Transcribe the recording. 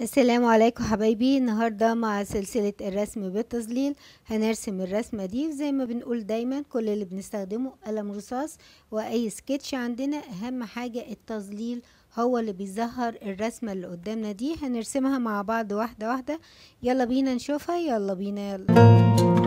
السلام عليكم حبايبي. النهاردة مع سلسلة الرسم بالتظليل هنرسم الرسمة دي. زي ما بنقول دايما كل اللي بنستخدمه قلم رصاص وأي سكتش عندنا. أهم حاجة التظليل هو اللي بيظهر الرسمة اللي قدامنا دي. هنرسمها مع بعض واحدة واحدة. يلا بينا نشوفها. يلا بينا يلا.